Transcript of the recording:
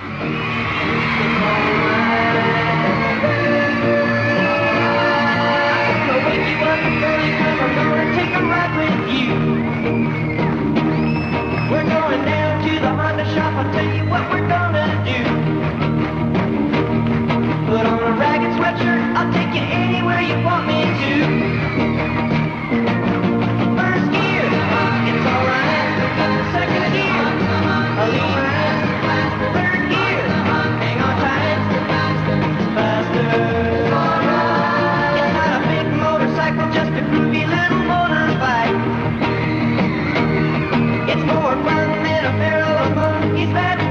We're going down to the Honda shop, I'll tell you what we're gonna do. he's very